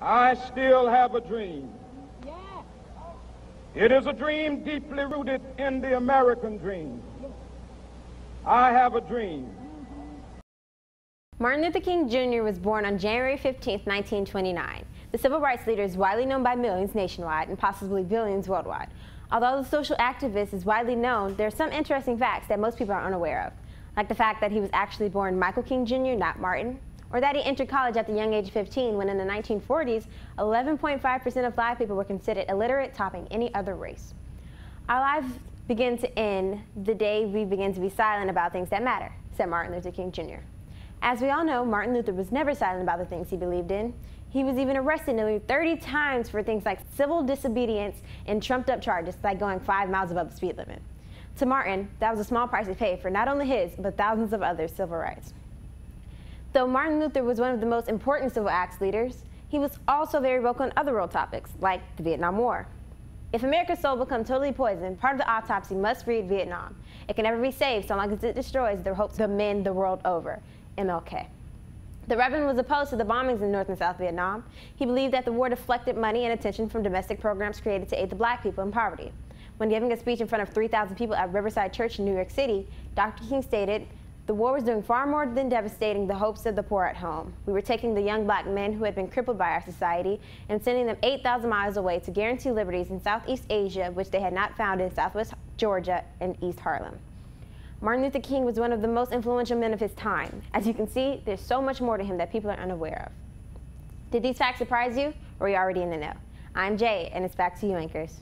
I still have a dream. It is a dream deeply rooted in the American dream. I have a dream. Mm-hmm. Martin Luther King Jr. was born on January 15, 1929. The civil rights leader is widely known by millions nationwide and possibly billions worldwide. Although the social activist is widely known, there are some interesting facts that most people are unaware of, like the fact that he was actually born Michael King Jr., not Martin, or that he entered college at the young age of 15 when in the 1940s, 11.5% of black people were considered illiterate, topping any other race. Our lives begin to end the day we begin to be silent about things that matter, said Martin Luther King Jr. As we all know, Martin Luther was never silent about the things he believed in. He was even arrested nearly 30 times for things like civil disobedience and trumped up charges like going five miles above the speed limit. To Martin, that was a small price to pay for not only his, but thousands of others' civil rights. Though Martin Luther was one of the most important civil acts leaders, he was also very vocal on other world topics, like the Vietnam War. If America's soul becomes totally poisoned, part of the autopsy must read Vietnam. It can never be saved so long as it destroys the hopes of men the world over. MLK. The Reverend was opposed to the bombings in North and South Vietnam. He believed that the war deflected money and attention from domestic programs created to aid the black people in poverty. When giving a speech in front of 3,000 people at Riverside Church in New York City, Dr. King stated, the war was doing far more than devastating the hopes of the poor at home. We were taking the young black men who had been crippled by our society and sending them 8,000 miles away to guarantee liberties in Southeast Asia, which they had not found in Southwest Georgia and East Harlem. Martin Luther King was one of the most influential men of his time. As you can see, there's so much more to him that people are unaware of. Did these facts surprise you, or are you already in the know? I'm Jay, and it's back to you, anchors.